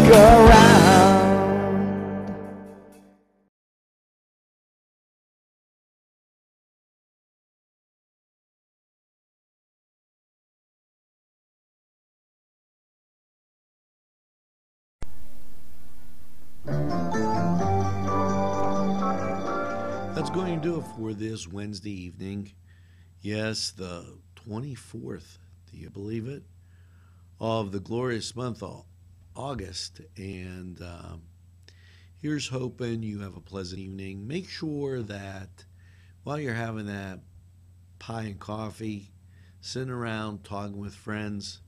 look around. That's going to do it for this Wednesday evening. Yes, the 24th, do you believe it? Of the glorious month of August. And um, here's hoping you have a pleasant evening. Make sure that while you're having that pie and coffee, sitting around talking with friends,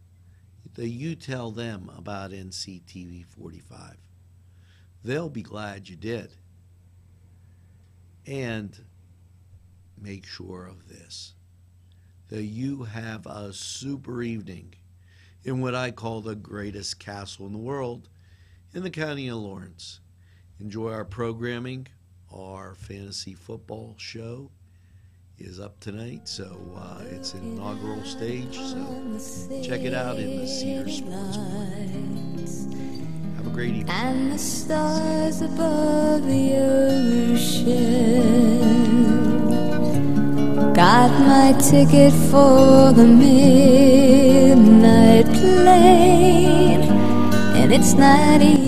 that you tell them about NCTV 45. They'll be glad you did. And make sure of this that you have a super evening in what I call the greatest castle in the world in the county of Lawrence. Enjoy our programming. Our fantasy football show is up tonight, so uh, it's an inaugural stage. So check it out in the Cedar Sports Have a great evening. And the stars above the ocean. Got my ticket for the midnight it's not easy